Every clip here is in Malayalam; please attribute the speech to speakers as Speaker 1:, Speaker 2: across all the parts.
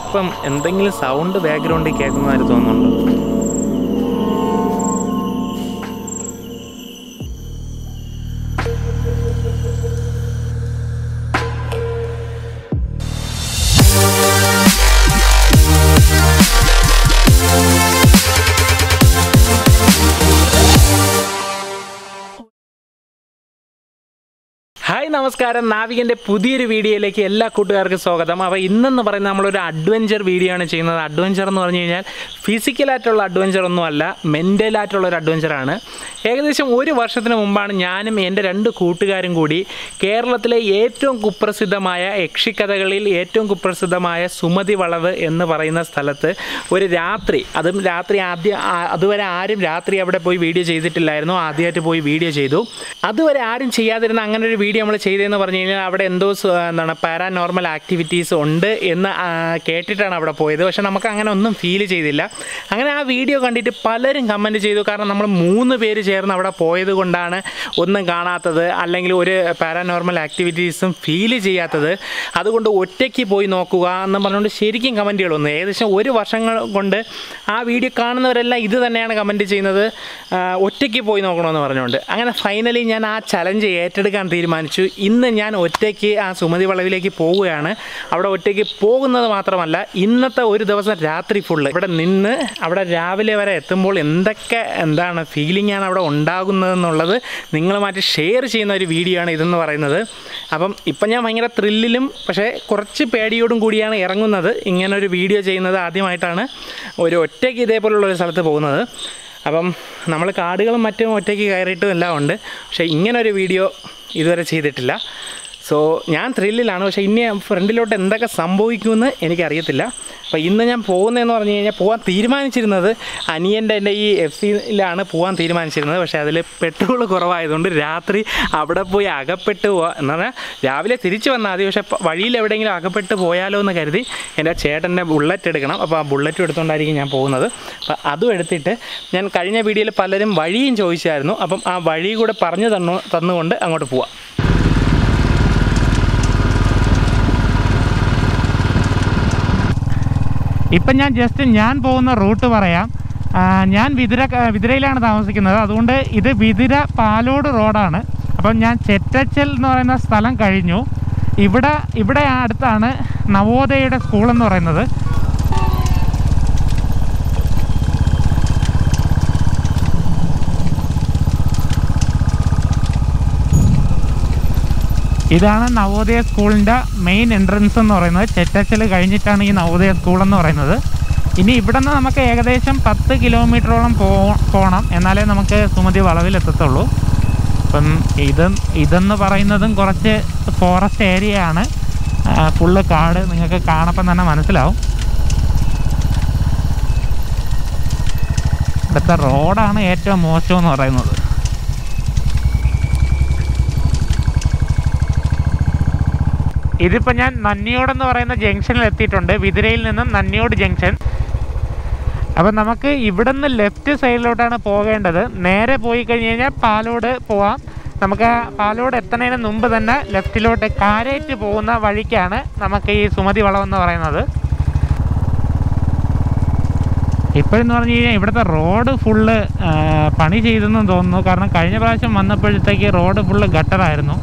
Speaker 1: ഇപ്പം എന്തെങ്കിലും സൗണ്ട് ബാക്ക്ഗ്രൗണ്ടിൽ കേൾക്കുന്നതായിട്ട് തോന്നുന്നുണ്ടോ? നമസ്കാരം. നാവികന്റെ പുതിയൊരു വീഡിയോയിലേക്ക് എല്ലാ കൂട്ടുകാർക്കും സ്വാഗതം. അപ്പോൾ ഇന്നെന്ന് പറയുന്നത് നമ്മളൊരു അഡ്വഞ്ചർ വീഡിയോ ആണ് ചെയ്യുന്നത്. അഡ്വഞ്ചർ എന്ന് പറഞ്ഞു കഴിഞ്ഞാൽ ഫിസിക്കലായിട്ടുള്ള അഡ്വഞ്ചർ ഒന്നുമല്ല മെന്റലായിട്ടുള്ള ഒരു അഡ്വഞ്ചറാണ് ഏകദേശം ഒരു വർഷത്തിന് മുമ്പാണ് ഞാനും എന്റെ രണ്ട് കൂട്ടുകാരും കൂടി കേരളത്തിലെ ഏറ്റവും കുപ്രസിദ്ധമായ യക്ഷിക്കഥകളിൽ ഏറ്റവും കുപ്രസിദ്ധമായ സുമതി വളവ് എന്ന് പറയുന്ന സ്ഥലത്ത് ഒരു രാത്രി അതും രാത്രി ആദ്യം അതുവരെ ആരും രാത്രി അവിടെ പോയി വീഡിയോ ചെയ്തിട്ടില്ലായിരുന്നു. ആദ്യമായിട്ട് പോയി വീഡിയോ ചെയ്തു. അതുവരെ ആരും ചെയ്യാതിരുന്ന അങ്ങനെ ഒരു വീഡിയോ നമ്മൾ ചെയ്തതെന്ന് പറഞ്ഞു കഴിഞ്ഞാൽ അവിടെ എന്തോ എന്താണ് പാരാനോർമൽ ആക്ടിവിറ്റീസ് ഉണ്ട് എന്ന് കേട്ടിട്ടാണ് അവിടെ പോയത്. പക്ഷെ നമുക്ക് അങ്ങനെ ഒന്നും ഫീൽ ചെയ്തില്ല. അങ്ങനെ ആ വീഡിയോ കണ്ടിട്ട് പലരും കമന്റ് ചെയ്തു. കാരണം നമ്മൾ മൂന്ന് പേര് ചേർന്ന് അവിടെ പോയത് കൊണ്ടാണ് ഒന്നും കാണാത്തത് അല്ലെങ്കിൽ ഒരു പാരാനോർമൽ ആക്ടിവിറ്റീസും ഫീൽ ചെയ്യാത്തത്. അതുകൊണ്ട് ഒറ്റയ്ക്ക് പോയി നോക്കുക എന്ന് പറഞ്ഞുകൊണ്ട് ശരിക്കും കമന്റുകൾ വന്നു. ഏകദേശം ഒരു വർഷങ്ങൾ കൊണ്ട് ആ വീഡിയോ കാണുന്നവരെല്ലാം ഇത് തന്നെയാണ് കമന്റ് ചെയ്യുന്നത്. ഒറ്റയ്ക്ക് പോയി നോക്കണമെന്ന് പറഞ്ഞുകൊണ്ട്. അങ്ങനെ ഫൈനലി ഞാൻ ആ ചലഞ്ച് ഏറ്റെടുക്കാൻ തീരുമാനിച്ചു. ഇന്ന് ഞാൻ ഒറ്റയ്ക്ക് ആ സുമതി വളവിലേക്ക് പോവുകയാണ്. അവിടെ ഒറ്റയ്ക്ക് പോകുന്നത് മാത്രമല്ല ഇന്നത്തെ ഒരു ദിവസം രാത്രി ഫുള്ള് ഇവിടെ നിന്ന് അവിടെ രാവിലെ വരെ എത്തുമ്പോൾ എന്തൊക്കെ എന്താണ് ഫീലിംഗ് ആണ് അവിടെ ഉണ്ടാകുന്നതെന്നുള്ളത് നിങ്ങളുമായിട്ട് ഷെയർ ചെയ്യുന്ന ഒരു വീഡിയോ ആണ് ഇതെന്ന് പറയുന്നത്. അപ്പം ഇപ്പം ഞാൻ ഭയങ്കര ത്രില്ലിലും പക്ഷേ കുറച്ച് പേടിയോടും കൂടിയാണ് ഇറങ്ങുന്നത്. ഇങ്ങനൊരു വീഡിയോ ചെയ്യുന്നത് ആദ്യമായിട്ടാണ് ഒരു ഒറ്റയ്ക്ക് ഇതേപോലുള്ള ഒരു സ്ഥലത്ത് പോകുന്നത്. അപ്പം നമ്മൾ കാടുകളും മറ്റും ഒറ്റയ്ക്ക് കയറിയിട്ടും എല്ലാം ഉണ്ട്. പക്ഷേ ഇങ്ങനൊരു വീഡിയോ ഇതുവരെ ചെയ്തിട്ടില്ല. സോ ഞാൻ ത്രില്ലിലാണ് പക്ഷേ ഇനി ഫ്രണ്ടിലോട്ട് എന്തൊക്കെ സംഭവിക്കുമെന്ന് എനിക്കറിയത്തില്ല. അപ്പോൾ ഇന്ന് ഞാൻ പോകുന്നതെന്ന് പറഞ്ഞു കഴിഞ്ഞാൽ പോകാൻ തീരുമാനിച്ചിരുന്നത് അനിയന്റെ എന്റെ ഈ എഫ് സിയിലാണ് പോകാൻ തീരുമാനിച്ചിരുന്നത്. പക്ഷേ അതിൽ പെട്രോൾ കുറവായതുകൊണ്ട് രാത്രി അവിടെ പോയി അകപ്പെട്ട് പോവാ. എന്ന് പറഞ്ഞാൽ രാവിലെ തിരിച്ചു വന്നാൽ മതി. പക്ഷേ വഴിയിൽ എവിടെയെങ്കിലും അകപ്പെട്ട് പോയാലോ എന്ന് കരുതി എന്റെ ചേട്ടന്റെ ബുള്ളറ്റ് എടുക്കണം. അപ്പോൾ ആ ബുള്ളറ്റ് എടുത്തുകൊണ്ടായിരിക്കും ഞാൻ പോകുന്നത്. അപ്പോൾ അതും എടുത്തിട്ട് ഞാൻ കഴിഞ്ഞ വീഡിയോയിൽ പലരും വഴിയും ചോദിച്ചായിരുന്നു. അപ്പം ആ വഴി കൂടെ പറഞ്ഞു തന്നു തന്നുകൊണ്ട് അങ്ങോട്ട് പോവാം.
Speaker 2: ഇപ്പം ഞാൻ ജസ്റ്റ് ഞാൻ പോകുന്ന റൂട്ട് പറയാം. ഞാൻ വിതിര വിതിരയിലാണ് താമസിക്കുന്നത്. അതുകൊണ്ട് ഇത് വിതിര പാലോട് റോഡാണ്. അപ്പം ഞാൻ ചെറ്റച്ചൽ എന്ന് പറയുന്ന സ്ഥലം കഴിഞ്ഞു. ഇവിടെ ഇവിടെ അടുത്താണ് നവോദയയുടെ സ്കൂൾ എന്ന് പറയുന്നത്. ഇതാണ് നവോദയ സ്കൂളിന്റെ മെയിൻ എൻട്രൻസ് എന്ന് പറയുന്നത്. ചെറ്റച്ചൽ കഴിഞ്ഞിട്ടാണ് ഈ നവോദയ സ്കൂൾ എന്ന് പറയുന്നത്. ഇനി ഇവിടെ നിന്ന് നമുക്ക് ഏകദേശം പത്ത് കിലോമീറ്ററോളം പോകണം എന്നാലേ നമുക്ക് സുമതി വളവിൽ എത്തത്തുള്ളൂ. അപ്പം ഇത് ഇതെന്ന് പറയുന്നതും കുറച്ച് ഫോറസ്റ്റ് ഏരിയ ആണ്. ഫുള്ള് കാട് നിങ്ങൾക്ക് കാണപ്പം തന്നെ മനസ്സിലാവും. ഇവിടുത്തെ റോഡാണ് ഏറ്റവും മോശമെന്ന് പറയുന്നത്. ഇതിപ്പോൾ ഞാൻ നന്നിയോട് എന്ന് പറയുന്ന ജംഗ്ഷനിൽ എത്തിയിട്ടുണ്ട്. വിതിരയിൽ നിന്നും നന്നിയോട് ജംഗ്ഷൻ. അപ്പം നമുക്ക് ഇവിടുന്ന് ലെഫ്റ്റ് സൈഡിലോട്ടാണ് പോകേണ്ടത്. നേരെ പോയി കഴിഞ്ഞ് കഴിഞ്ഞാൽ പാലോട് പോവാം. നമുക്ക് പാലോട് എത്തുന്നതിന് മുമ്പ് തന്നെ ലെഫ്റ്റിലോട്ട് കാരേറ്റ് പോകുന്ന വഴിക്കാണ് നമുക്ക് ഈ സുമതി വളമെന്ന് പറയുന്നത്. ഇപ്പോഴെന്ന് പറഞ്ഞു കഴിഞ്ഞാൽ ഇവിടുത്തെ റോഡ് ഫുള്ള് പണി ചെയ്തെന്ന് തോന്നുന്നു. കാരണം കഴിഞ്ഞ പ്രാവശ്യം വന്നപ്പോഴത്തേക്ക് റോഡ് ഫുള്ള് ഗട്ടറായിരുന്നു.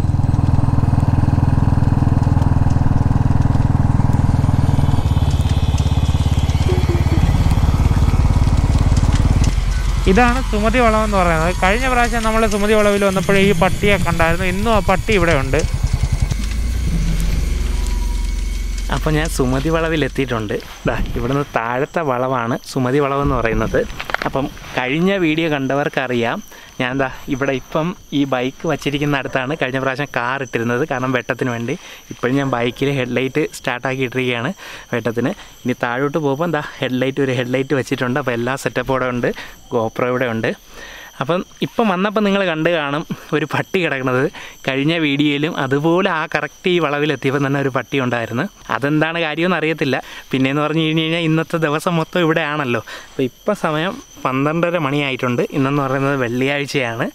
Speaker 2: ഇതാണ് സുമതി വളം എന്ന് പറയുന്നത്. കഴിഞ്ഞ പ്രാവശ്യം നമ്മൾ സുമതി വളവിൽ വന്നപ്പോഴേ ഈ പട്ടിയെ കണ്ടായിരുന്നു. ഇന്നും ആ പട്ടി ഇവിടെ ഉണ്ട്.
Speaker 1: അപ്പോൾ ഞാൻ സുമതി വളവിൽ എത്തിയിട്ടുണ്ട്. ഇവിടുന്ന് താഴത്തെ വളവാണ് സുമതി വളവെന്ന് പറയുന്നത്. അപ്പം കഴിഞ്ഞ വീഡിയോ കണ്ടവർക്കറിയാം. ഞാൻ എന്താ ഇവിടെ ഇപ്പം ഈ ബൈക്ക് വച്ചിരിക്കുന്ന അടുത്താണ് കഴിഞ്ഞ പ്രാവശ്യം കാർ ഇട്ടിരുന്നത്. കാരണം വെട്ടത്തിന് വേണ്ടി. ഇപ്പോഴും ഞാൻ ബൈക്കിൽ ഹെഡ്ലൈറ്റ് സ്റ്റാർട്ടാക്കി ഇട്ടിരിക്കുകയാണ് വെട്ടത്തിന്. ഇനി താഴോട്ട് പോകുമ്പോൾ എന്താ ഹെഡ്ലൈറ്റ് ഒരു ഹെഡ്ലൈറ്റ് വെച്ചിട്ടുണ്ട്. അപ്പോൾ എല്ലാ സെറ്റപ്പോടെ ഉണ്ട്. ഗോപ്രോ ഇവിടെ ഉണ്ട്. അപ്പം ഇപ്പം വന്നപ്പോൾ നിങ്ങൾ കണ്ട് കാണും ഒരു പട്ടി കിടക്കുന്നത്. കഴിഞ്ഞ വീഡിയോയിലും അതുപോലെ ആ കറക്റ്റ് ഈ വളവിലെത്തിയപ്പോൾ തന്നെ ഒരു പട്ടി ഉണ്ടായിരുന്നു. അതെന്താണ് കാര്യമെന്ന് അറിയത്തില്ല. പിന്നെയെന്ന് പറഞ്ഞു കഴിഞ്ഞ് കഴിഞ്ഞാൽ ഇന്നത്തെ ദിവസം മൊത്തം ഇവിടെയാണല്ലോ. അപ്പോൾ ഇപ്പം സമയം പന്ത്രണ്ടര മണിയായിട്ടുണ്ട്. ഇന്നെന്ന് പറയുന്നത് വെള്ളിയാഴ്ചയാണ്.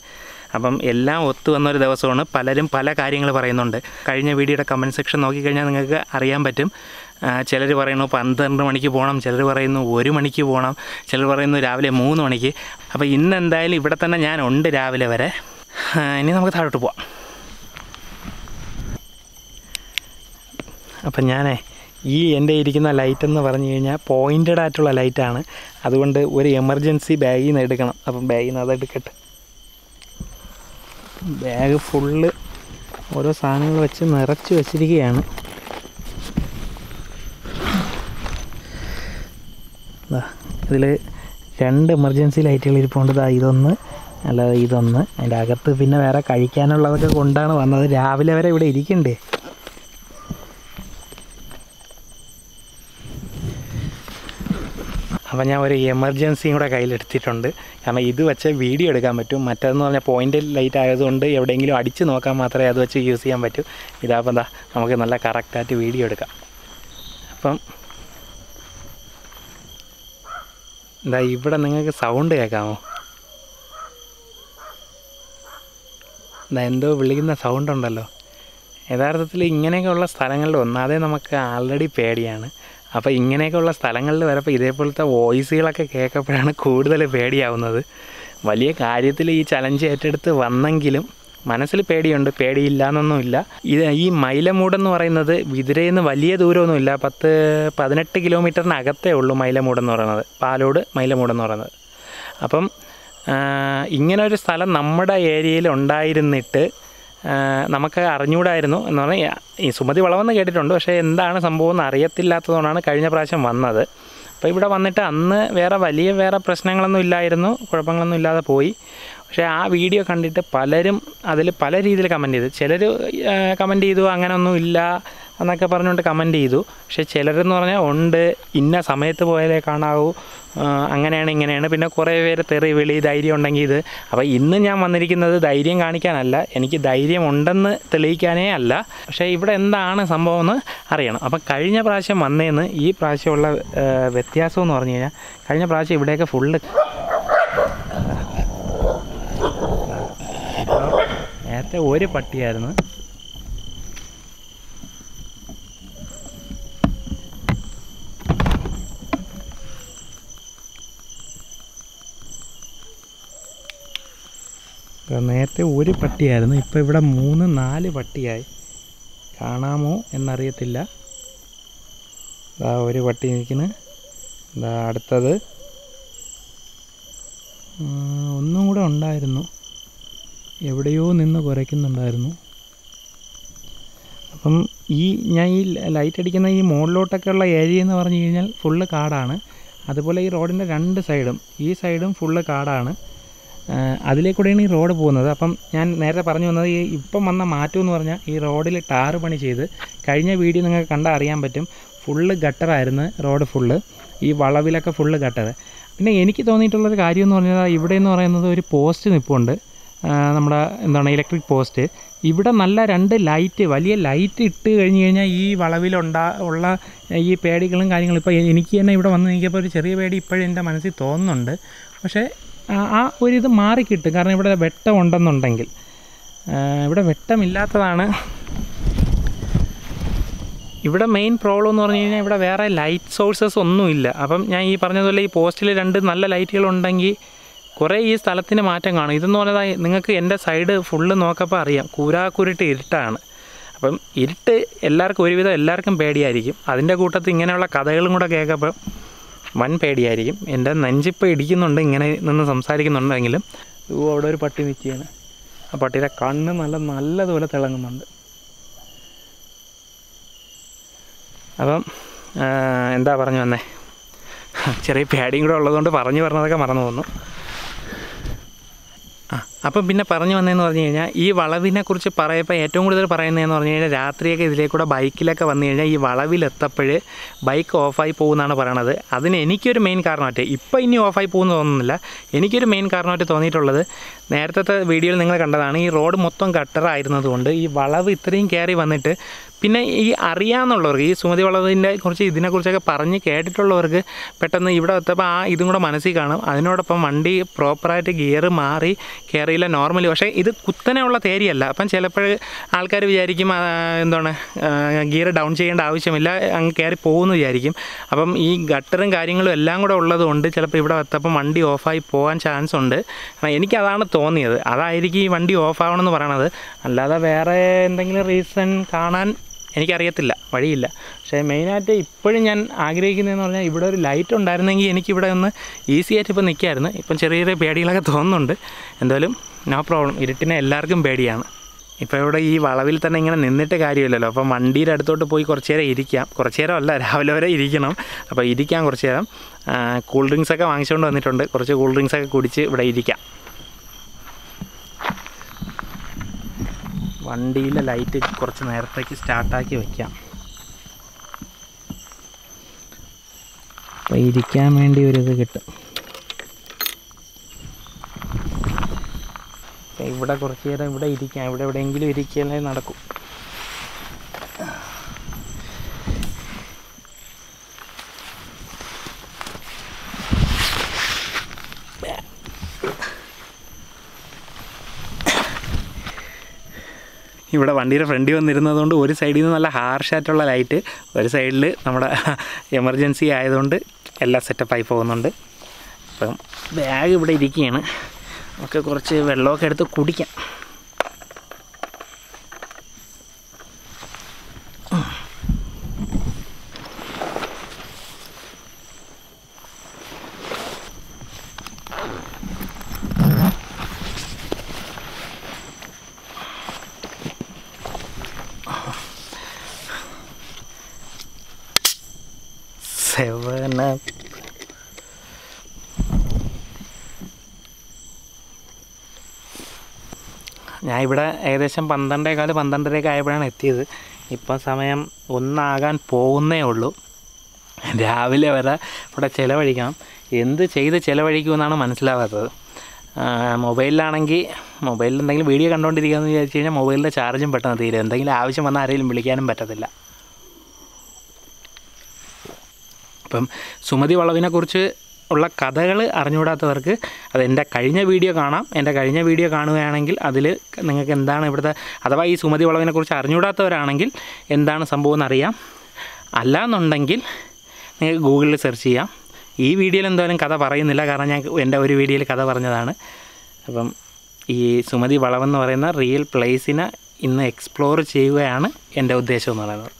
Speaker 1: അപ്പം എല്ലാം ഒത്തു വന്നൊരു ദിവസമാണ്. പലരും പല കാര്യങ്ങൾ പറയുന്നുണ്ട്. കഴിഞ്ഞ വീഡിയോയുടെ കമന്റ് സെക്ഷൻ നോക്കിക്കഴിഞ്ഞാൽ നിങ്ങൾക്ക് അറിയാൻ പറ്റും. ചിലർ പറയുന്നു പന്ത്രണ്ട് മണിക്ക് പോകണം ചിലർ പറയുന്നു ഒരു മണിക്ക് പോകണം ചിലർ പറയുന്നു രാവിലെ മൂന്ന് മണിക്ക്. അപ്പോൾ ഇന്ന് എന്തായാലും ഇവിടെ തന്നെ ഞാൻ ഉണ്ട് രാവിലെ വരെ. ഇനി നമുക്ക് താഴോട്ട് പോവാം. അപ്പം ഞാനേ ഈ എന്റെ ഇരിക്കുന്ന ലൈറ്റ് എന്ന് പറഞ്ഞു കഴിഞ്ഞാൽ പോയിന്റഡ് ആയിട്ടുള്ള ലൈറ്റാണ് അതുകൊണ്ട് ഒരു എമർജൻസി ബാഗിൽ നിന്ന് എടുക്കണം. അപ്പം ബാഗിൽ നിന്ന് അതെടുക്കട്ടെ ബാഗ് ഫുള്ള് ഓരോ സാധനങ്ങൾ വെച്ച് നിറച്ച് വെച്ചിരിക്കുകയാണ്. ഇതിൽ രണ്ട് എമർജൻസി ലൈറ്റുകൾ ഇരിപ്പുണ്ട്. ദാ ഇതൊന്ന് അല്ലാതെ ഇതൊന്ന്. അതിന്റെ അകത്ത് പിന്നെ വേറെ കഴിക്കാനുള്ളതൊക്കെ കൊണ്ടാണ് വന്നത്. രാവിലെ വരെ ഇവിടെ ഇരിക്കണ്ടേ? അപ്പം ഞാൻ ഒരു എമർജൻസിയും കൂടെ കയ്യിലെടുത്തിട്ടുണ്ട്. കാരണം ഇത് വെച്ച് വീഡിയോ എടുക്കാൻ പറ്റും. മറ്റേതെന്ന് പറഞ്ഞാൽ പോയിന്റ് ലൈറ്റ് ആയതുകൊണ്ട് എവിടെയെങ്കിലും അടിച്ച് നോക്കാൻ മാത്രമേ അത് വെച്ച് യൂസ് ചെയ്യാൻ പറ്റൂ. ഇതാപ്പം എന്താ നമുക്ക് നല്ല കറക്റ്റായിട്ട് വീഡിയോ എടുക്കാം. അപ്പം എന്താ ഇവിടെ നിങ്ങൾക്ക് സൗണ്ട് കേൾക്കാമോ? എന്താ എന്തോ വിളിക്കുന്ന സൗണ്ട് ഉണ്ടല്ലോ. യഥാർത്ഥത്തിൽ ഇങ്ങനെയൊക്കെയുള്ള സ്ഥലങ്ങളിൽ ഒന്നാതെ നമുക്ക് ആൾറെഡി പേടിയാണ്. അപ്പോൾ ഇങ്ങനെയൊക്കെയുള്ള സ്ഥലങ്ങളിൽ വരപ്പോൾ ഇതേപോലത്തെ വോയിസുകളൊക്കെ കേൾക്കപ്പോഴാണ് കൂടുതൽ പേടിയാവുന്നത്. വലിയ കാര്യത്തിൽ ഈ ചലഞ്ച് ഏറ്റെടുത്ത് വന്നെങ്കിലും മനസ്സിൽ പേടിയുണ്ട്. പേടിയില്ല എന്നൊന്നുമില്ല ഇത് ഈ മൈലമൂടെന്ന് പറയുന്നത് വിതിരയിൽ നിന്ന് വലിയ ദൂരമൊന്നുമില്ല. പത്ത് പതിനെട്ട് കിലോമീറ്ററിനകത്തേ ഉള്ളൂ മൈലമൂടെന്ന് പറയുന്നത്. പാലോട് മൈലമൂടെന്ന് പറയുന്നത്. അപ്പം ഇങ്ങനൊരു സ്ഥലം നമ്മുടെ ഏരിയയിൽ ഉണ്ടായിരുന്നിട്ട് നമുക്ക് അറിഞ്ഞുകൂടായിരുന്നു എന്ന് പറഞ്ഞാൽ ഈ സുമതി വളവെന്ന് കേട്ടിട്ടുണ്ട്. പക്ഷേ എന്താണ് സംഭവം എന്ന് അറിയത്തില്ലാത്തതുകൊണ്ടാണ് കഴിഞ്ഞ പ്രാവശ്യം വന്നത്. അപ്പോൾ ഇവിടെ വന്നിട്ട് അന്ന് വേറെ വലിയ വേറെ പ്രശ്നങ്ങളൊന്നും ഇല്ലായിരുന്നു. കുഴപ്പങ്ങളൊന്നും ഇല്ലാതെ പോയി. പക്ഷേ ആ വീഡിയോ കണ്ടിട്ട് പലരും അതിൽ പല രീതിയിൽ കമന്റ് ചെയ്തു. ചിലർ കമന്റ് ചെയ്തു അങ്ങനെയൊന്നും ഇല്ല. എന്നൊക്കെ പറഞ്ഞുകൊണ്ട് കമന്റ് ചെയ്തു. പക്ഷേ ചിലരെന്ന് പറഞ്ഞാൽ ഉണ്ട് ഇന്ന സമയത്ത് പോയാലേ കാണാവൂ അങ്ങനെയാണ് ഇങ്ങനെയാണ്. പിന്നെ കുറേ പേര് തെറി വിളി ധൈര്യം ഉണ്ടെങ്കിൽ ഇത്. അപ്പോൾ ഇന്ന് ഞാൻ വന്നിരിക്കുന്നത് ധൈര്യം കാണിക്കാനല്ല എനിക്ക് ധൈര്യം ഉണ്ടെന്ന് തെളിയിക്കാനേ അല്ല. പക്ഷേ ഇവിടെ എന്താണ് സംഭവം എന്ന് അറിയണം. അപ്പം കഴിഞ്ഞ പ്രാവശ്യം വന്നേന്ന് ഈ പ്രാവശ്യമുള്ള വ്യത്യാസം എന്ന് പറഞ്ഞു കഴിഞ്ഞാൽ കഴിഞ്ഞ പ്രാവശ്യം ഇവിടെയൊക്കെ ഫുള്ള് നേരത്തെ ഒരു പട്ടിയായിരുന്നു. നേരത്തെ ഒരു പട്ടിയായിരുന്നു ഇപ്പോൾ ഇവിടെ മൂന്ന് നാല് പട്ടിയായി. കാണാമോ എന്നറിയത്തില്ല. ഇതാ ഒരു പട്ടി നിൽക്കുന്നു. ഇതാ അടുത്തത്. ഒന്നും കൂടെ ഉണ്ടായിരുന്നു. എവിടെയോ നിന്ന് കുറയ്ക്കുന്നുണ്ടായിരുന്നു. അപ്പം ഈ ഞാൻ ഈ ലൈറ്റ് അടിക്കുന്ന ഈ മുകളിലോട്ടൊക്കെ ഉള്ള ഏരിയ എന്ന് പറഞ്ഞു കഴിഞ്ഞാൽ ഫുള്ള് കാടാണ്. അതുപോലെ ഈ റോഡിന്റെ രണ്ട് സൈഡും ഈ സൈഡും ഫുള്ള് കാടാണ്. അതിലേക്കൂടെയാണ് ഈ റോഡ് പോകുന്നത്. അപ്പം ഞാൻ നേരത്തെ പറഞ്ഞു വന്നത് ഈ ഇപ്പം വന്ന മാറ്റം എന്ന് പറഞ്ഞാൽ ഈ റോഡിൽ ടാറ് പണി ചെയ്ത് കഴിഞ്ഞ വീഡിയോ നിങ്ങൾക്ക് കണ്ടാൽ അറിയാൻ പറ്റും. ഫുള്ള് ഗട്ടറായിരുന്നു റോഡ് ഫുള്ള്. ഈ വളവിലൊക്കെ ഫുള്ള് ഗട്ടർ. പിന്നെ എനിക്ക് തോന്നിയിട്ടുള്ളൊരു കാര്യം എന്ന് പറഞ്ഞാൽ ഇവിടെ എന്ന് പറയുന്നത് ഒരു പോസ്റ്റ് നിപ്പുണ്ട്. നമ്മുടെ എന്താണ് ഇലക്ട്രിക് പോസ്റ്റ്. ഇവിടെ നല്ല രണ്ട് ലൈറ്റ് വലിയ ലൈറ്റ് ഇട്ട് കഴിഞ്ഞ് കഴിഞ്ഞാൽ ഈ വളവിലുണ്ടാ ഉള്ള ഈ പേടികളും കാര്യങ്ങളും ഇപ്പോൾ എനിക്ക് തന്നെ ഇവിടെ വന്ന് നീക്കിയപ്പോൾ ഒരു ചെറിയ പേടി ഇപ്പോഴും എന്റെ മനസ്സിൽ തോന്നുന്നുണ്ട്. പക്ഷേ ആ- ആ ഒരിത് മാറിക്കിട്ടും. കാരണം ഇവിടെ വെട്ടം ഉണ്ടെന്നുണ്ടെങ്കിൽ ഇവിടെ വെട്ടമില്ലാത്തതാണ്. ഇവിടെ മെയിൻ പ്രോബ്ലം എന്ന് പറഞ്ഞു കഴിഞ്ഞാൽ ഇവിടെ വേറെ ലൈറ്റ് സോഴ്സസ് ഒന്നുമില്ല. അപ്പം ഞാൻ ഈ പറഞ്ഞതുപോലെ ഈ പോസ്റ്റിൽ രണ്ട് നല്ല ലൈറ്റുകൾ ഉണ്ടെങ്കിൽ കുറേ ഈ സ്ഥലത്തിന് മാറ്റം കാണും. ഇതെന്ന് പറഞ്ഞാൽ നിങ്ങൾക്ക് എന്റെ സൈഡ് ഫുള്ള് നോക്കപ്പോൾ അറിയാം. കൂരാക്കുരുട്ട് ഇരുട്ടാണ്. അപ്പം ഇരുട്ട് എല്ലാവർക്കും ഒരുവിധം എല്ലാവർക്കും പേടിയായിരിക്കും. അതിന്റെ കൂട്ടത്തിൽ ഇങ്ങനെയുള്ള കഥകളും കൂടെ കേൾക്കപ്പോൾ വൻ പേടിയായിരിക്കും എന്റെ നെഞ്ചിപ്പോൾ ഇടിക്കുന്നുണ്ട് ഇങ്ങനെ നിന്ന് സംസാരിക്കുന്നുണ്ടെങ്കിലും. ഓ അവിടെ ഒരു പട്ടി നിൽക്കുകയാണ്. ആ പട്ടിയുടെ കണ്ണ് നല്ല നല്ലതുപോലെ തിളങ്ങുന്നുണ്ട്. അപ്പം എന്താ പറഞ്ഞു വന്നേ? ചെറിയ പേടിയും കൂടെ ഉള്ളതുകൊണ്ട് പറഞ്ഞു പറഞ്ഞതൊക്കെ മറന്നു പോകുന്നു ആ അപ്പം പിന്നെ പറഞ്ഞു വന്നതെന്ന് പറഞ്ഞു കഴിഞ്ഞാൽ ഈ വളവിനെ കുറിച്ച് പറയപ്പോൾ ഏറ്റവും കൂടുതൽ പറയുന്നതെന്ന് പറഞ്ഞു കഴിഞ്ഞാൽ രാത്രിയൊക്കെ ഇതിലേക്കൂടെ ബൈക്കിലൊക്കെ വന്നു കഴിഞ്ഞാൽ ഈ വളവിലെത്തപ്പോൾ ബൈക്ക് ഓഫായി പോകുമെന്നാണ് പറയണത്. അതിന് എനിക്കൊരു മെയിൻ കാരണമായിട്ട് ഇപ്പോൾ ഇനി ഓഫായി പോകുമെന്ന് തോന്നുന്നില്ല. എനിക്കൊരു മെയിൻ കാരണമായിട്ട് തോന്നിയിട്ടുള്ളത് നേരത്തെ വീഡിയോയിൽ നിങ്ങൾ കണ്ടതാണ് ഈ റോഡ് മൊത്തം ഗട്ടറായിരുന്നതുകൊണ്ട് ഈ വളവ് ഇത്രയും കയറി വന്നിട്ട് പിന്നെ ഈ അറിയാമെന്നുള്ളവർക്ക് ഈ സുമതി വളവിന്റെ കുറിച്ച് ഇതിനെക്കുറിച്ചൊക്കെ പറഞ്ഞ് കേട്ടിട്ടുള്ളവർക്ക് പെട്ടെന്ന് ഇവിടെ എത്തപ്പോൾ ആ ഇതും കൂടെ മനസ്സിൽ കാണും. അതിനോടൊപ്പം വണ്ടി പ്രോപ്പറായിട്ട് ഗിയർ മാറി കയറിയില്ല നോർമലി. പക്ഷേ ഇത് കുത്തനെയുള്ള തേരിയല്ല. അപ്പം ചിലപ്പോൾ ആൾക്കാർ വിചാരിക്കും എന്താണ് ഗിയർ ഡൗൺ ചെയ്യേണ്ട ആവശ്യമില്ല അങ്ങ് കയറി പോകുമെന്ന് വിചാരിക്കും. അപ്പം ഈ ഗട്ടറും കാര്യങ്ങളും എല്ലാം കൂടെ ഉള്ളതുകൊണ്ട് ചിലപ്പോൾ ഇവിടെ എത്തപ്പം വണ്ടി ഓഫായി പോകാൻ ചാൻസ് ഉണ്ട്. എനിക്കതാണ് തോന്നിയത്. അതായിരിക്കും ഈ വണ്ടി ഓഫാവണമെന്ന് പറയണത്. അല്ലാതെ വേറെ എന്തെങ്കിലും റീസൺ കാണാൻ എനിക്കറിയത്തില്ല വഴിയില്ല. പക്ഷേ മെയിനായിട്ട് ഇപ്പോഴും ഞാൻ ആഗ്രഹിക്കുന്നതെന്ന് പറഞ്ഞാൽ ഇവിടെ ഒരു ലൈറ്റ് ഉണ്ടായിരുന്നെങ്കിൽ എനിക്കിവിടെ ഒന്ന് ഈസി ആയിട്ട് ഇപ്പോൾ നിൽക്കായിരുന്നു ഇപ്പം ചെറിയ ചെറിയ പേടികളൊക്കെ തോന്നുന്നുണ്ട്. എന്തായാലും നോ പ്രോബ്ലം ഇരുട്ടിനെ എല്ലാവർക്കും പേടിയാണ്. ഇപ്പോൾ ഇവിടെ ഈ വളവിൽ തന്നെ ഇങ്ങനെ നിന്നിട്ട് കാര്യമില്ലല്ലോ. അപ്പം വണ്ടിയുടെ അടുത്തോട്ട് പോയി കുറച്ച് നേരം ഇരിക്കാം. കുറച്ച് നേരം അല്ല രാവിലെ വരെ ഇരിക്കണം. അപ്പോൾ ഇരിക്കാം കുറച്ച് നേരം. കൂൾ ഡ്രിങ്ക്സ് ഒക്കെ വാങ്ങിച്ചുകൊണ്ട് വന്നിട്ടുണ്ട്. കുറച്ച് കൂൾ ഡ്രിങ്ക്സ് ഒക്കെ കുടിച്ച് ഇവിടെ ഇരിക്കാം. വണ്ടിയിലെ ലൈറ്റ് കുറച്ച് നേരത്തേക്ക് സ്റ്റാർട്ടാക്കി വയ്ക്കാം അപ്പോൾ ഇരിക്കാൻ വേണ്ടി ഒരിത് കിട്ടും. ഇവിടെ കുറച്ച് നേരം ഇവിടെ ഇരിക്കാം. ഇവിടെ എവിടെയെങ്കിലും ഇരിക്കാനേ നടക്കും. ഇവിടെ വണ്ടിയുടെ ഫ്രണ്ടിൽ വന്നിരുന്നതുകൊണ്ട് ഒരു സൈഡിൽ നിന്ന് നല്ല ഹാർഷായിട്ടുള്ള ലൈറ്റ് ഒരു സൈഡിൽ നമ്മുടെ എമർജൻസി ആയതുകൊണ്ട് എല്ലാം സെറ്റപ്പായി പോകുന്നുണ്ട്. അപ്പം ബാഗ് ഇവിടെ ഇരിക്കുകയാണ്. നമുക്ക് കുറച്ച് വെള്ളമൊക്കെ എടുത്ത് കുടിക്കാം സെവൻ അപ്പ് ഞാൻ ഇവിടെ ഏകദേശം പന്ത്രണ്ടേകാൽ പന്ത്രണ്ടരയൊക്കെ ആയപ്പോഴാണ് എത്തിയത്. ഇപ്പം സമയം ഒന്നാകാൻ പോകുന്നേ ഉള്ളൂ. രാവിലെ വരെ ഇവിടെ ചിലവഴിക്കണം. എന്ത് ചെയ്ത് ചിലവഴിക്കുമെന്നാണ് മനസ്സിലാവാത്തത്. മൊബൈലിലാണെങ്കിൽ മൊബൈലിൽ എന്തെങ്കിലും വീഡിയോ കണ്ടുകൊണ്ടിരിക്കുകയെന്ന് വിചാരിച്ചു കഴിഞ്ഞാൽ മൊബൈലിന്റെ ചാർജും പെട്ടെന്ന് തീരും. എന്തെങ്കിലും ആവശ്യം വന്നാൽ ആരെങ്കിലും വിളിക്കാനും പറ്റത്തില്ല. അപ്പം സുമതി വളവിനെക്കുറിച്ച് ഉള്ള കഥകൾ അറിഞ്ഞുകൂടാത്തവർക്ക് അത് എന്റെ കഴിഞ്ഞ വീഡിയോ കാണാം. എന്റെ കഴിഞ്ഞ വീഡിയോ കാണുകയാണെങ്കിൽ അതിൽ നിങ്ങൾക്ക് എന്താണ് ഇവിടുത്തെ അഥവാ ഈ സുമതി വളവിനെക്കുറിച്ച് അറിഞ്ഞുകൂടാത്തവരാണെങ്കിൽ എന്താണ് സംഭവം എന്നറിയാം. അല്ലാന്നുണ്ടെങ്കിൽ നിങ്ങൾക്ക് ഗൂഗിളിൽ സെർച്ച് ചെയ്യാം. ഈ വീഡിയോയിൽ എന്തായാലും കഥ പറയുന്നില്ല. കാരണം ഞാൻ എന്റെ ഒരു വീഡിയോയിൽ കഥ പറഞ്ഞതാണ്. അപ്പം ഈ സുമതി വളവെന്ന് പറയുന്ന റിയൽ പ്ലേസിനെ ഇന്ന് എക്സ്പ്ലോർ ചെയ്യുകയാണ് എന്റെ ഉദ്ദേശം എന്ന് പറയുന്നത്.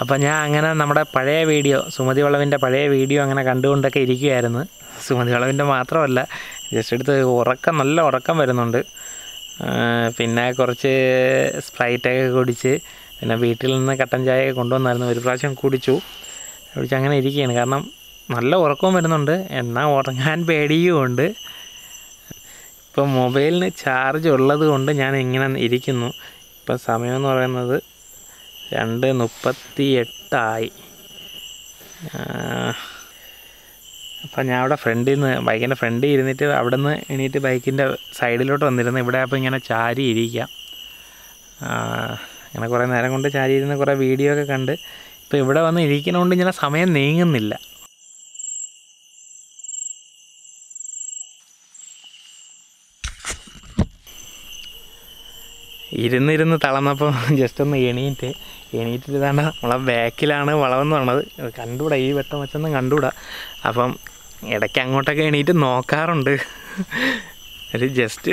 Speaker 1: അപ്പം ഞാൻ അങ്ങനെ നമ്മുടെ പഴയ വീഡിയോ സുമതി വളവിന്റെ പഴയ വീഡിയോ അങ്ങനെ കണ്ടുകൊണ്ടൊക്കെ ഇരിക്കുകയായിരുന്നു. സുമതി വളവിന്റെ മാത്രമല്ല ജസ്റ്റ് എടുത്ത് ഉറക്കം നല്ല ഉറക്കം വരുന്നുണ്ട്. പിന്നെ കുറച്ച് സ്പ്രൈറ്റൊക്കെ കുടിച്ച് പിന്നെ വീട്ടിൽ നിന്ന് കട്ടൻ ചായ കൊണ്ടുവന്നായിരുന്നു ഒരു പ്രാവശ്യം കുടിച്ചു. കുടിച്ച് അങ്ങനെ ഇരിക്കുകയാണ്. കാരണം നല്ല ഉറക്കവും വരുന്നുണ്ട്. എന്നാൽ ഉറങ്ങാൻ പേടിയും ഉണ്ട് ഇപ്പം മൊബൈലിന് ചാർജ് ഉള്ളത് കൊണ്ട് ഞാൻ ഇങ്ങനെ ഇരിക്കുന്നു. ഇപ്പം സമയമെന്ന് പറയുന്നത് രണ്ട് മുപ്പത്തി എട്ടായി അപ്പം ഞാൻ അവിടെ ഫ്രണ്ടിൽ നിന്ന് ബൈക്കിന്റെ ഫ്രണ്ടിൽ ഇരുന്നിട്ട് അവിടെ നിന്ന് എണീറ്റ് ബൈക്കിന്റെ സൈഡിലോട്ട് വന്നിരുന്നു. ഇവിടെ അപ്പോൾ ഇങ്ങനെ ചാരി ഇരിക്കാം. അങ്ങനെ കുറേ നേരം കൊണ്ട് ചാരി ഇരുന്ന് കുറേ വീഡിയോ ഒക്കെ കണ്ട് ഇപ്പോൾ ഇവിടെ വന്ന് ഇരിക്കണോണ്ട് ഇങ്ങനെ സമയം നീങ്ങുന്നില്ല. ഇരുന്നിരുന്ന് തളർന്നപ്പോൾ ജസ്റ്റ് ഒന്ന് എണീറ്റ് എണീറ്റിട്ട് ഇതാണ്ട് നമ്മളെ ബാക്കിലാണ് വളമെന്ന് പറഞ്ഞത്. കണ്ടുകൂടാ ഈ വെട്ടം വെച്ചൊന്നും കണ്ടുകൂടാ അപ്പം ഇടയ്ക്ക് അങ്ങോട്ടൊക്കെ എണീറ്റ് നോക്കാറുണ്ട്. ഒരു ജസ്റ്റ്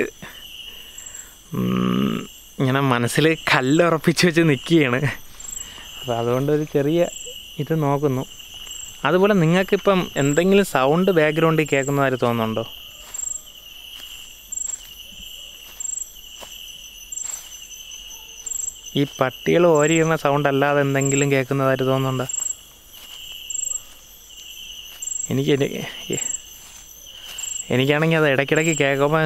Speaker 1: ഇങ്ങനെ മനസ്സിൽ കല്ലുറപ്പിച്ച് വെച്ച് നിൽക്കുകയാണ് അപ്പോൾ അതുകൊണ്ട് ഒരു ചെറിയ ഇത് നോക്കുന്നു. അതുപോലെ നിങ്ങൾക്കിപ്പം എന്തെങ്കിലും സൗണ്ട് ബാക്ക്ഗ്രൗണ്ടിൽ കേൾക്കുന്നതായി തോന്നുന്നുണ്ടോ? ഈ പട്ടികൾ ഓരിയുന്ന സൗണ്ട് അല്ലാതെ എന്തെങ്കിലും കേൾക്കുന്നതായിട്ട് തോന്നുന്നുണ്ടോ? എനിക്ക് എനിക്കാണെങ്കിൽ അത് ഇടയ്ക്കിടയ്ക്ക് കേൾക്കുമ്പോൾ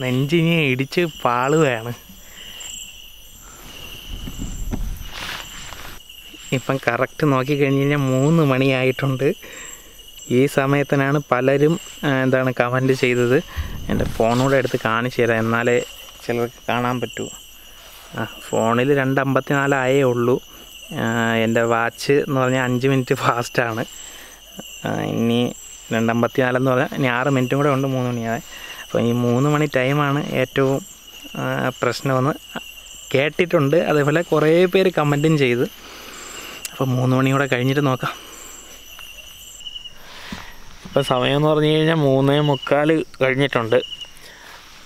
Speaker 1: നെഞ്ചിനി ഇടിച്ച് പാളുകയാണ്. ഇപ്പം കറക്റ്റ് നോക്കിക്കഴിഞ്ഞ് കഴിഞ്ഞാൽ മൂന്ന് മണിയായിട്ടുണ്ട്. ഈ സമയത്തിനാണ് പലരും എന്താണ് കമന്റ് ചെയ്തത്. എന്റെ ഫോണൂടെ എടുത്ത് കാണിച്ചു തരാം. എന്നാലേ ചിലർക്ക് കാണാൻ പറ്റൂ. ഫോണിൽ രണ്ട് അമ്പത്തിനാലായേ ഉള്ളൂ. എന്റെ വാച്ച് എന്ന് പറഞ്ഞാൽ അഞ്ച് മിനിറ്റ് ഫാസ്റ്റാണ്. ഇനി രണ്ടമ്പത്തിനാലെന്ന് പറഞ്ഞാൽ ഇനി ആറ് മിനിറ്റും കൂടെ ഉണ്ട് മൂന്ന് മണിയായി അപ്പോൾ ഈ മൂന്ന് മണി ടൈമാണ് ഏറ്റവും പ്രശ്നമെന്ന് കേട്ടിട്ടുണ്ട്. അതേപോലെ കുറേ പേര് കമന്റും ചെയ്ത്. അപ്പോൾ മൂന്ന് മണി കൂടെ കഴിഞ്ഞിട്ട് നോക്കാം. ഇപ്പോൾ സമയമെന്ന് പറഞ്ഞു കഴിഞ്ഞാൽ മൂന്നേ മുക്കാൽ കഴിഞ്ഞിട്ടുണ്ട്.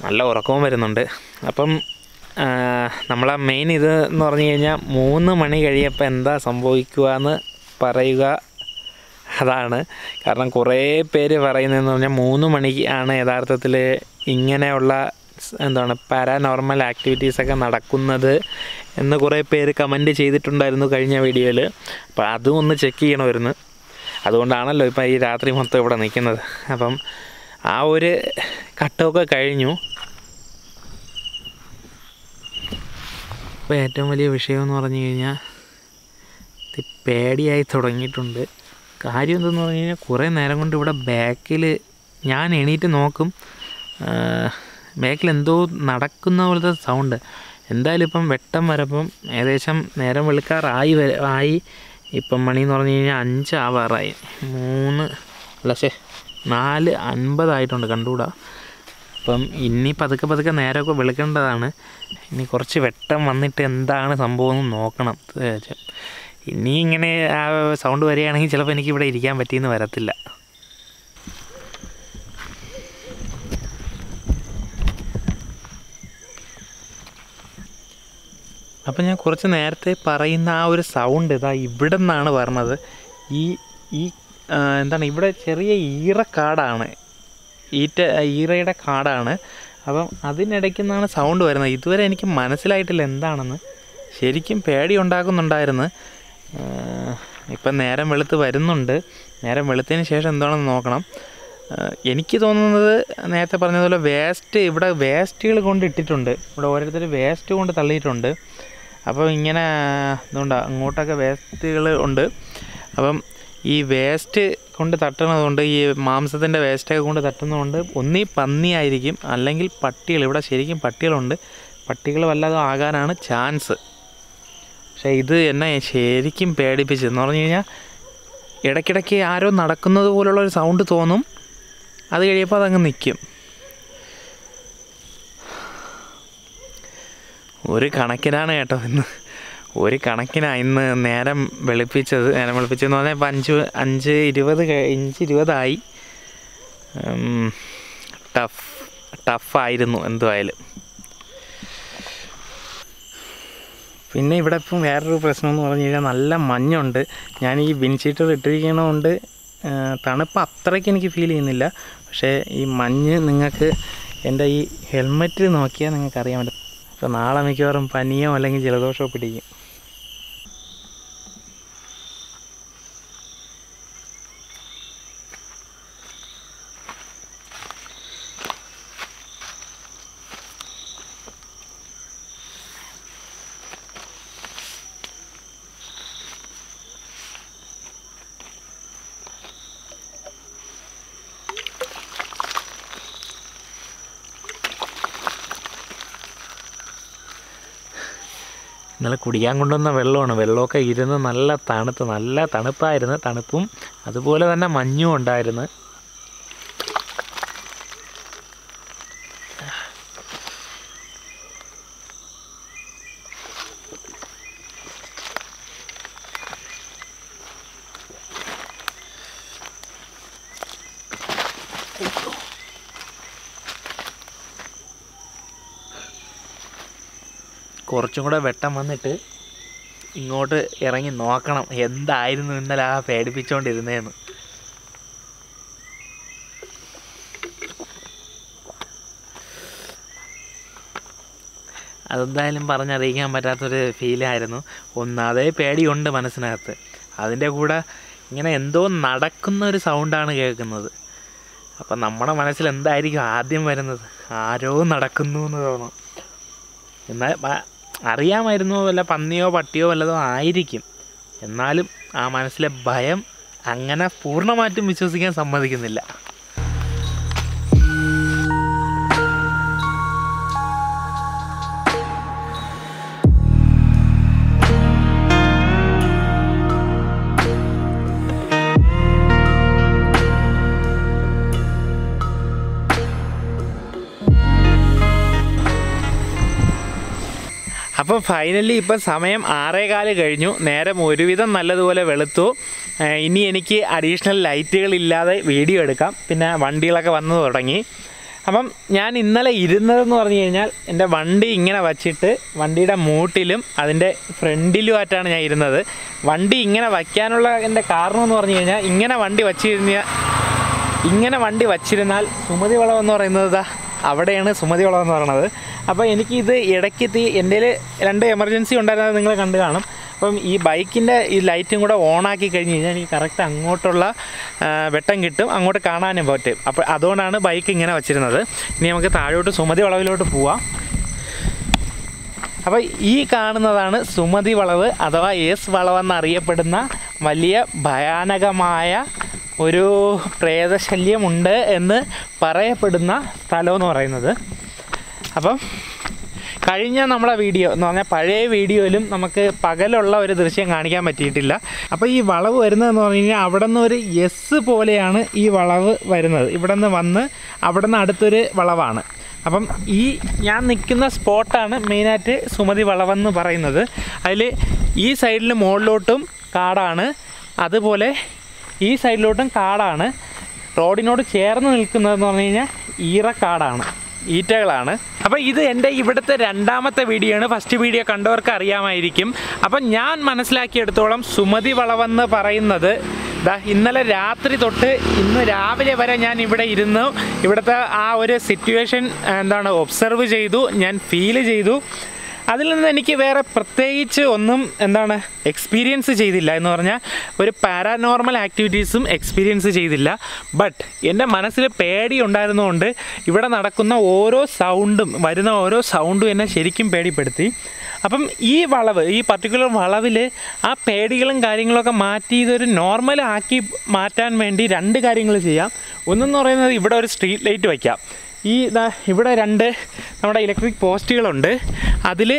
Speaker 1: നല്ല ഉറക്കവും വരുന്നുണ്ട്. അപ്പം നമ്മളെ മെയിൻ ഇത് എന്ന് പറഞ്ഞു കഴിഞ്ഞാൽ മൂന്ന് മണി കഴിയപ്പോൾ എന്താ സംഭവിക്കുക എന്ന് പറയുക അതാണ്. കാരണം കുറേ പേര് പറയുന്നതെന്ന് പറഞ്ഞാൽ മൂന്ന് മണിക്ക് ആണ് യഥാർത്ഥത്തിൽ ഇങ്ങനെയുള്ള എന്താണ് പാരാനോർമൽ ആക്ടിവിറ്റീസൊക്കെ നടക്കുന്നത് എന്ന് കുറേ പേര് കമന്റ് ചെയ്തിട്ടുണ്ടായിരുന്നു കഴിഞ്ഞ വീഡിയോയിൽ അപ്പോൾ അതും ഒന്ന് ചെക്ക് ചെയ്യണമായിരുന്നു. അതുകൊണ്ടാണല്ലോ ഇപ്പം ഈ രാത്രി മൊത്തം ഇവിടെ നിൽക്കുന്നത് അപ്പം ആ ഒരു ഘട്ടമൊക്കെ കഴിഞ്ഞു. ഇപ്പോൾ ഏറ്റവും വലിയ വിഷയം എന്ന് പറഞ്ഞു കഴിഞ്ഞാൽ പേടിയായി തുടങ്ങിയിട്ടുണ്ട്. കാര്യം എന്തെന്ന് പറഞ്ഞു കഴിഞ്ഞാൽ കുറേ നേരം കൊണ്ട് ഇവിടെ ബാക്കിൽ ഞാൻ എണീറ്റ് നോക്കും. ബാക്കിൽ എന്തോ നടക്കുന്ന പോലത്തെ സൗണ്ട് എന്തായാലും ഇപ്പം വെട്ടം വരപ്പം ഏകദേശം നേരം വെളുക്കാറായി വര ആയി. ഇപ്പം മണിയെന്ന് പറഞ്ഞു കഴിഞ്ഞാൽ അഞ്ച് ആവാറായി മൂന്ന് അല്ല ശേ നാല് അൻപതായിട്ടുണ്ട് കണ്ടുകൂടാ. അപ്പം ഇനി പതുക്കെ പതുക്കെ നേരമൊക്കെ വെളുക്കേണ്ടതാണ്. ഇനി കുറച്ച് വെട്ടം വന്നിട്ട് എന്താണ് സംഭവം എന്ന് നോക്കണം. ഇനി ഇങ്ങനെ ആ സൗണ്ട് വരികയാണെങ്കിൽ ചിലപ്പോൾ എനിക്ക് ഇവിടെ ഇരിക്കാൻ പറ്റിയെന്ന് വരത്തില്ല. അപ്പം ഞാൻ കുറച്ച് നേരത്തെ പറയുന്ന ആ ഒരു സൗണ്ട് ഇതാ ഇവിടെ നിന്നാണ് പറഞ്ഞത്. ഈ ഈ എന്താണ് ഇവിടെ ചെറിയ ഈറക്കാടാണ്. ഈറ്റ ഈറയുടെ കാടാണ്. അപ്പം അതിനിടയ്ക്ക് നിന്നാണ് സൗണ്ട് വരുന്നത്. ഇതുവരെ എനിക്ക് മനസ്സിലായിട്ടില്ല എന്താണെന്ന്. ശരിക്കും പേടി ഉണ്ടാക്കുന്നുണ്ടായിരുന്നു ഇപ്പം നേരം വെളുത്ത് വരുന്നുണ്ട്. നേരം വെളുത്തതിന് ശേഷം എന്താണെന്ന് നോക്കണം. എനിക്ക് തോന്നുന്നത് നേരത്തെ പറഞ്ഞതുപോലെ വേസ്റ്റ് ഇവിടെ വേസ്റ്റുകൾ കൊണ്ട് ഇട്ടിട്ടുണ്ട്. ഇവിടെ ഓരോരുത്തർ വേസ്റ്റ് കൊണ്ട് തള്ളിയിട്ടുണ്ട്. അപ്പോൾ ഇങ്ങനെ എന്തുകൊണ്ടാണ് അങ്ങോട്ടൊക്കെ വേസ്റ്റുകൾ ഉണ്ട്. അപ്പം ഈ വേസ്റ്റ് കൊണ്ട് തട്ടണതുകൊണ്ട് ഈ മാംസത്തിന്റെ വേസ്റ്റൊക്കെ കൊണ്ട് തട്ടുന്നതുകൊണ്ട് ഒന്നീ പന്നിയായിരിക്കും അല്ലെങ്കിൽ പട്ടികൾ. ഇവിടെ ശരിക്കും പട്ടികളുണ്ട്. പട്ടികൾ വല്ലാതെ ആകാനാണ് ചാൻസ് പക്ഷേ ഇത് എന്നെ ശരിക്കും പേടിപ്പിച്ചതെന്ന് പറഞ്ഞു കഴിഞ്ഞാൽ ഇടയ്ക്കിടയ്ക്ക് ആരോ നടക്കുന്നത് പോലുള്ള ഒരു സൗണ്ട് തോന്നും. അത് കഴിയപ്പോൾ അതങ്ങ് നിൽക്കും ഒരു കണക്കിനാണ് കേട്ടോ ഇന്ന്. ഒരു കണക്കിനാണ് ഇന്ന് നേരം വെളുപ്പിച്ചത് നേരം വെളുപ്പിച്ചതെന്ന് പറഞ്ഞാൽ ഇപ്പം അഞ്ച് അഞ്ച് ഇരുപത് അഞ്ച് ഇരുപതായി. ടഫ് ടഫായിരുന്നു എന്തുമായാലും പിന്നെ ഇവിടെ ഇപ്പം വേറൊരു പ്രശ്നം എന്ന് പറഞ്ഞു കഴിഞ്ഞാൽ നല്ല മഞ്ഞുണ്ട്. ഞാൻ ഈ വിൻഷീറ്റർ ഇട്ടിരിക്കണതുകൊണ്ട് തണുപ്പ് അത്രയ്ക്ക് എനിക്ക് ഫീൽ ചെയ്യുന്നില്ല. പക്ഷേ ഈ മഞ്ഞ് നിങ്ങൾക്ക് എന്റെ ഈ ഹെൽമെറ്റ് നോക്കിയാൽ നിങ്ങൾക്ക് അറിയാൻ പറ്റും. അപ്പോൾ നാളെ മിക്കവാറും പനിയോ അല്ലെങ്കിൽ ജലദോഷമോ പിടിക്കും. ഇന്നലെ കുടിക്കാൻ കൊണ്ടുവന്ന വെള്ളമാണ്. വെള്ളമൊക്കെ ഇരുന്ന് നല്ല തണുത്ത് നല്ല തണുപ്പായിരുന്നു തണുപ്പും. അതുപോലെ തന്നെ മഞ്ഞും ഉണ്ടായിരുന്നു. കുറച്ചും കൂടെ വെട്ടം വന്നിട്ട് ഇങ്ങോട്ട് ഇറങ്ങി നോക്കണം എന്തായിരുന്നു ഇന്നലെ ആ പേടിപ്പിച്ചുകൊണ്ടിരുന്നതെന്ന് അതെന്തായാലും പറഞ്ഞറിയിക്കാൻ പറ്റാത്തൊരു ഫീലായിരുന്നു ഒന്നാതെ പേടിയുണ്ട് മനസ്സിനകത്ത്. അതിന്റെ കൂടെ ഇങ്ങനെ എന്തോ നടക്കുന്ന ഒരു സൗണ്ടാണ് കേൾക്കുന്നത്. അപ്പം നമ്മുടെ മനസ്സിൽ എന്തായിരിക്കും ആദ്യം വരുന്നത്? ആരോ നടക്കുന്നു എന്ന് തോന്നും. എന്നാൽ അറിയാമായിരുന്നു വല്ല പന്നിയോ പട്ടിയോ വല്ലതോ ആയിരിക്കും. എന്നാലും ആ മനസ്സിലെ ഭയം അങ്ങനെ പൂർണമായിട്ടും വിശ്വസിക്കാൻ സമ്മതിക്കുന്നില്ല. അപ്പോൾ ഫൈനലി ഇപ്പം സമയം ആറേകാൽ കഴിഞ്ഞു. നേരം ഒരുവിധം നല്ലതുപോലെ വെളുത്തു. ഇനി എനിക്ക് അഡീഷണൽ ലൈറ്റുകളില്ലാതെ വീഡിയോ എടുക്കാം. പിന്നെ വണ്ടികളൊക്കെ വന്നു തുടങ്ങി. അപ്പം ഞാൻ ഇന്നലെ ഇരുന്നതെന്ന് പറഞ്ഞു കഴിഞ്ഞാൽ എന്റെ വണ്ടി ഇങ്ങനെ വച്ചിട്ട് വണ്ടിയുടെ മൂട്ടിലും അതിന്റെ ഫ്രണ്ടിലുമായിട്ടാണ് ഞാൻ ഇരുന്നത്. വണ്ടി ഇങ്ങനെ വയ്ക്കാനുള്ള എന്റെ കാരണം എന്ന് പറഞ്ഞു കഴിഞ്ഞാൽ ഇങ്ങനെ വണ്ടി വച്ചിരുന്ന ഇങ്ങനെ വണ്ടി വച്ചിരുന്നാൽ സുമതി വളവെന്ന് പറയുന്നത് അവിടെയാണ് സുമതി വളം എന്ന് പറയുന്നത്. അപ്പോൾ എനിക്കിത് ഇടയ്ക്ക് തീ എന്റെ രണ്ട് എമർജൻസി ഉണ്ടായിരുന്നത് നിങ്ങൾ കണ്ടു കാണും. അപ്പം ഈ ബൈക്കിന്റെ ഈ ലൈറ്റും കൂടെ ഓണാക്കി കഴിഞ്ഞ് കഴിഞ്ഞാൽ എനിക്ക് കറക്റ്റ് അങ്ങോട്ടുള്ള വെട്ടം കിട്ടും. അങ്ങോട്ട് കാണാനും പറ്റും. അപ്പോൾ അതുകൊണ്ടാണ് ബൈക്ക് ഇങ്ങനെ വച്ചിരുന്നത്. ഇനി നമുക്ക് താഴോട്ട് സുമതി വളവിലോട്ട് പോവാം. അപ്പോൾ ഈ കാണുന്നതാണ് സുമതി വളവ് അഥവാ എസ് വളവെന്നറിയപ്പെടുന്ന വലിയ ഭയാനകമായ ഒരു പ്രേതശല്യമുണ്ട് എന്ന് പറയപ്പെടുന്ന സ്ഥലം എന്ന് പറയുന്നത്. അപ്പം കഴിഞ്ഞ നമ്മളെ വീഡിയോ എന്ന് പറഞ്ഞാൽ പഴയ വീഡിയോയിലും നമുക്ക് പകലുള്ള ഒരു ദൃശ്യം കാണിക്കാൻ പറ്റിയിട്ടില്ല. അപ്പോൾ ഈ വളവ് വരുന്നതെന്ന് പറഞ്ഞു കഴിഞ്ഞാൽ അവിടെ നിന്ന് ഒരു എസ് പോലെയാണ് ഈ വളവ് വരുന്നത്. ഇവിടെ നിന്ന് വന്ന് അവിടെ നിന്ന് അടുത്തൊരു വളവാണ്. അപ്പം ഈ ഞാൻ നിൽക്കുന്ന സ്പോട്ടാണ് മെയിനായിട്ട് സുമതി വളവെന്ന് പറയുന്നത്. അതിൽ ഈ സൈഡിൽ മുകളിലോട്ടും കാടാണ്. അതുപോലെ ഈ സൈഡിലോട്ടും കാടാണ്. റോഡിനോട് ചേർന്ന് നിൽക്കുന്നതെന്ന് പറഞ്ഞു കഴിഞ്ഞാൽ ഈറക്കാടാണ്. ഈറ്റകളാണ്. അപ്പോൾ ഇത് എന്റെ ഇവിടുത്തെ രണ്ടാമത്തെ വീഡിയോ ആണ്. ഫസ്റ്റ് വീഡിയോ കണ്ടവർക്ക് അറിയാമായിരിക്കും. അപ്പം ഞാൻ മനസ്സിലാക്കിയെടുത്തോളം സുമതി വളവെന്ന് പറയുന്നത് ദാ ഇന്നലെ രാത്രി തൊട്ട് ഇന്ന് രാവിലെ വരെ ഞാൻ ഇവിടെ ഇരുന്നു. ഇവിടുത്തെ ആ ഒരു സിറ്റുവേഷൻ എന്താണ് ഒബ്സർവ് ചെയ്തു. ഞാൻ ഫീൽ ചെയ്തു. അതിൽ നിന്ന് എനിക്ക് വേറെ പ്രത്യേകിച്ച് ഒന്നും എന്താണ് എക്സ്പീരിയൻസ് ചെയ്തില്ല എന്ന് പറഞ്ഞാൽ ഒരു പാരാനോർമൽ ആക്ടിവിറ്റീസും എക്സ്പീരിയൻസ് ചെയ്തില്ല. ബട്ട് എന്റെ മനസ്സിൽ പേടി ഉണ്ടായിരുന്നുകൊണ്ട് ഇവിടെ നടക്കുന്ന ഓരോ സൗണ്ടും വരുന്ന ഓരോ സൗണ്ടും എന്നെ ശരിക്കും പേടിപ്പെടുത്തി. അപ്പം ഈ വളവ് ഈ പർട്ടിക്കുലർ വളവിൽ ആ പേടികളും കാര്യങ്ങളൊക്കെ മാറ്റി ഇതൊരു നോർമൽ ആക്കി മാറ്റാൻ വേണ്ടി രണ്ട് കാര്യങ്ങൾ ചെയ്യാം. ഒന്നെന്ന് പറയുന്നത് ഇവിടെ ഒരു സ്ട്രീറ്റ് ലൈറ്റ് വയ്ക്കാം. ഈ ഇവിടെ രണ്ട് നമ്മുടെ ഇലക്ട്രിക് പോസ്റ്റുകളുണ്ട് അതിൽ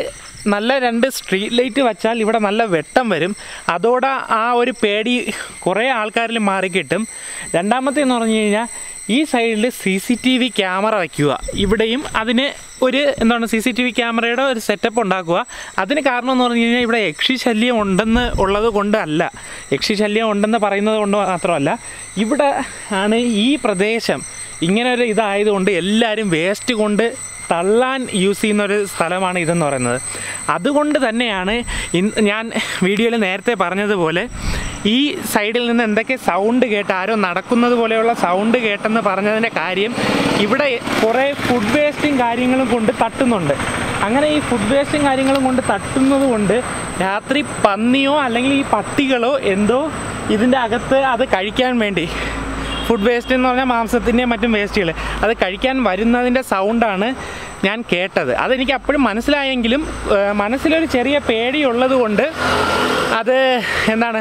Speaker 1: നല്ല രണ്ട് സ്ട്രീറ്റ് ലൈറ്റ് വച്ചാൽ ഇവിടെ നല്ല വെട്ടം വരും. അതോടെ ആ ഒരു പേടി കുറേ ആൾക്കാരിൽ മാറിക്കിട്ടും രണ്ടാമത്തേന്ന് പറഞ്ഞു കഴിഞ്ഞാൽ ഈ സൈഡിൽ C C T V camera വയ്ക്കുക ഇവിടെയും അതിന് ഒരു എന്താണ് സി സി ടി വി ക്യാമറയുടെ ഒരു സെറ്റപ്പ് ഉണ്ടാക്കുക. അതിന് കാരണം എന്ന് പറഞ്ഞു കഴിഞ്ഞാൽ ഇവിടെ യക്ഷി ശല്യം ഉണ്ടെന്ന് ഉള്ളത് കൊണ്ടല്ല യക്ഷി ശല്യം ഉണ്ടെന്ന് പറയുന്നത് കൊണ്ട് മാത്രമല്ല ഇവിടെ ആണ് ഈ പ്രദേശം ഇങ്ങനെ ഒരു ഇതായതുകൊണ്ട് എല്ലാവരും വേസ്റ്റ് കൊണ്ട് തള്ളാൻ യൂസ് ചെയ്യുന്ന ഒരു സ്ഥലമാണ് ഇതെന്ന് പറയുന്നത്. അതുകൊണ്ട് തന്നെയാണ് ഞാൻ വീഡിയോയിൽ നേരത്തെ പറഞ്ഞതുപോലെ ഈ സൈഡിൽ നിന്ന് എന്തൊക്കെ സൗണ്ട് കേട്ട് ആരോ നടക്കുന്നത് പോലെയുള്ള സൗണ്ട് കേട്ടെന്ന് പറഞ്ഞതിന്റെ കാര്യം ഇവിടെ കുറേ ഫുഡ് വേസ്റ്റും കാര്യങ്ങളും കൊണ്ട് തട്ടുന്നുണ്ട്. അങ്ങനെ ഈ ഫുഡ് വേസ്റ്റും കാര്യങ്ങളും കൊണ്ട് തട്ടുന്നത് കൊണ്ട് രാത്രി പന്നിയോ അല്ലെങ്കിൽ ഈ പട്ടികളോ എന്തോ ഇതിന്റെ അകത്ത് അത് കഴിക്കാൻ വേണ്ടി ഫുഡ് വേസ്റ്റ് എന്ന് പറഞ്ഞാൽ മാംസത്തിന്റെയും മറ്റും വേസ്റ്റുകൾ അത് കഴിക്കാൻ വരുന്നതിന്റെ സൗണ്ടാണ് ഞാൻ കേട്ടത്. അതെനിക്ക് അപ്പോഴും മനസ്സിലായെങ്കിലും മനസ്സിലൊരു ചെറിയ പേടിയുള്ളത് കൊണ്ട് അത് എന്താണ്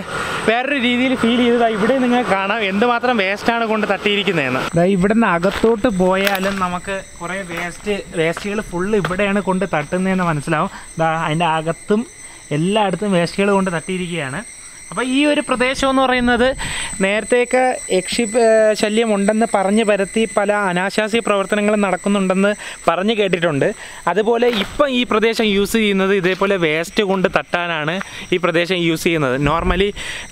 Speaker 1: വേറൊരു രീതിയിൽ ഫീൽ ചെയ്തതാ ഇവിടെ നിങ്ങൾക്ക് കാണാം. എന്തുമാത്രം വേസ്റ്റാണ് കൊണ്ട് തട്ടിയിരിക്കുന്നതെന്ന്. ഇവിടെ നിന്ന് അകത്തോട്ട് പോയാലും നമുക്ക് കുറേ വേസ്റ്റ് വേസ്റ്റുകൾ ഫുള്ള് ഇവിടെയാണ് കൊണ്ട് തട്ടുന്നതെന്ന് മനസ്സിലാവും. അതിന്റെ അകത്തും എല്ലായിടത്തും വേസ്റ്റുകൾ കൊണ്ട് തട്ടിയിരിക്കുകയാണ്. അപ്പോൾ ഈ ഒരു പ്രദേശം എന്ന് പറയുന്നത് നേരത്തെയൊക്കെ യക്ഷി ശല്യം ഉണ്ടെന്ന് പറഞ്ഞു പരത്തി പല അനാശാസ്യ പ്രവർത്തനങ്ങളും നടക്കുന്നുണ്ടെന്ന് പറഞ്ഞു കേട്ടിട്ടുണ്ട്. അതുപോലെ ഇപ്പം ഈ പ്രദേശം യൂസ് ചെയ്യുന്നത് ഇതേപോലെ വേസ്റ്റ് കൊണ്ട് തട്ടാനാണ് ഈ പ്രദേശം യൂസ് ചെയ്യുന്നത്. നോർമലി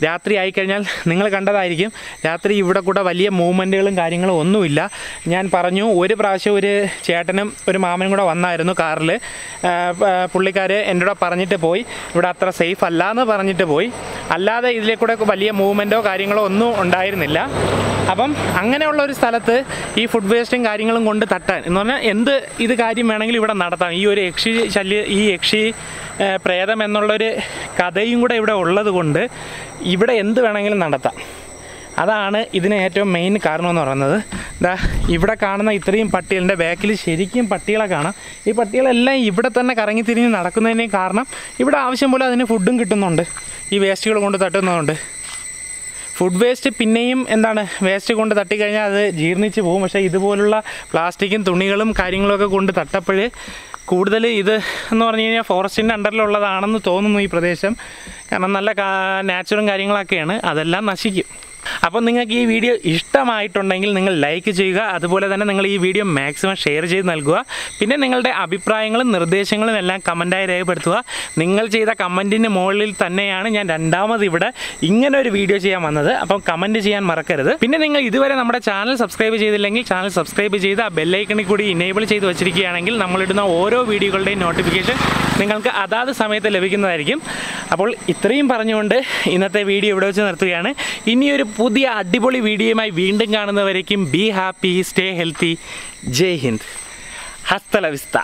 Speaker 1: രാത്രി ആയിക്കഴിഞ്ഞാൽ നിങ്ങൾ കണ്ടതായിരിക്കും. രാത്രി ഇവിടെ കൂടെ വലിയ മൂവ്മെന്റുകളും കാര്യങ്ങളും ഒന്നുമില്ല. ഞാൻ പറഞ്ഞു ഒരു പ്രാവശ്യം ഒരു ചേട്ടനും ഒരു മാമനും കൂടെ വന്നായിരുന്നു കാറിൽ പുള്ളിക്കാർ എന്റെ കൂടെ പറഞ്ഞിട്ട് പോയി. ഇവിടെ അത്ര സേഫ് അല്ല എന്ന് പറഞ്ഞിട്ട് പോയി. അല്ലാതെ ഇതിലെ കൂടെ വലിയ മൂവ്മെന്റോ കാര്യങ്ങളോ ഒന്നും ഉണ്ടായിരുന്നില്ല. അപ്പം അങ്ങനെയുള്ള ഒരു സ്ഥലത്ത് ഈ ഫുഡ് വേസ്റ്റും കാര്യങ്ങളും കൊണ്ട് തട്ടാൻ എന്ന് പറഞ്ഞാൽ എന്ത് ഇത് കാര്യം വേണമെങ്കിലും ഇവിടെ നടത്താം. ഈ ഒരു യക്ഷി ശല്യ ഈ യക്ഷി പ്രേതം എന്നുള്ളൊരു കഥയും കൂടെ ഇവിടെ ഉള്ളത് കൊണ്ട് ഇവിടെ എന്ത് വേണമെങ്കിലും നടത്താം. അതാണ് ഇതിന് ഏറ്റവും മെയിൻ കാരണം എന്ന് പറയുന്നത്. ദാ ഇവിടെ കാണുന്ന ഇത്രയും പട്ടികളുടെ ബാക്കിൽ ശരിക്കും പട്ടികളെ കാണാം. ഈ പട്ടികളെല്ലാം ഇവിടെ തന്നെ കറങ്ങി തിരിഞ്ഞ് നടക്കുന്നതിന് കാരണം ഇവിടെ ആവശ്യം പോലെ അതിന് ഫുഡും കിട്ടുന്നുണ്ട്. ഈ വേസ്റ്റുകൾ കൊണ്ട് തട്ടുന്നതുകൊണ്ട്. ഫുഡ് വേസ്റ്റ് പിന്നെയും എന്താണ് വേസ്റ്റ് കൊണ്ട് തട്ടിക്കഴിഞ്ഞാൽ അത് ജീർണിച്ച് പോകും. പക്ഷേ ഇതുപോലുള്ള പ്ലാസ്റ്റിക്കും തുണികളും കാര്യങ്ങളൊക്കെ കൊണ്ട് തട്ടപ്പോൾ കൂടുതൽ ഇത് എന്ന് പറഞ്ഞു കഴിഞ്ഞാൽ ഫോറസ്റ്റിന്റെ അണ്ടറിലുള്ളതാണെന്ന് തോന്നുന്നു ഈ പ്രദേശം. കാരണം നല്ല നാച്ചുറും കാര്യങ്ങളൊക്കെയാണ്. അതെല്ലാം നശിക്കും. അപ്പോൾ നിങ്ങൾക്ക് ഈ വീഡിയോ ഇഷ്ടമായിട്ടുണ്ടെങ്കിൽ നിങ്ങൾ ലൈക്ക് ചെയ്യുക. അതുപോലെ തന്നെ നിങ്ങൾ ഈ വീഡിയോ മാക്സിമം ഷെയർ ചെയ്ത് നൽകുക. പിന്നെ നിങ്ങളുടെ അഭിപ്രായങ്ങളും നിർദ്ദേശങ്ങളും എല്ലാം കമന്റായി രേഖപ്പെടുത്തുക. നിങ്ങൾ ചെയ്ത കമന്റിന് മുകളിൽ തന്നെയാണ് ഞാൻ രണ്ടാമത് ഇവിടെ ഇങ്ങനെ ഒരു വീഡിയോ ചെയ്യാൻ വന്നത്. അപ്പം കമന്റ് ചെയ്യാൻ മറക്കരുത്. പിന്നെ നിങ്ങൾ ഇതുവരെ നമ്മുടെ ചാനൽ സബ്സ്ക്രൈബ് ചെയ്തില്ലെങ്കിൽ ചാനൽ സബ്സ്ക്രൈബ് ചെയ്ത് ആ ബെല്ലൈക്കണിൽ കൂടി ഇനേബിൾ ചെയ്ത് വെച്ചിരിക്കുകയാണെങ്കിൽ നമ്മളിടുന്ന ഓരോ വീഡിയോകളുടെയും നോട്ടിഫിക്കേഷൻ നിങ്ങൾക്ക് അതാത് സമയത്ത് ലഭിക്കുന്നതായിരിക്കും. അപ്പോൾ ഇത്രയും പറഞ്ഞുകൊണ്ട് ഇന്നത്തെ വീഡിയോ ഇവിടെ വെച്ച് നിർത്തുകയാണ്. ഇനിയൊരു പുതിയ അടിപൊളി വീഡിയോയുമായി വീണ്ടും കാണുന്നവരേക്കും be happy stay healthy Jai Hind. ഹസ്തലവിസ്ത.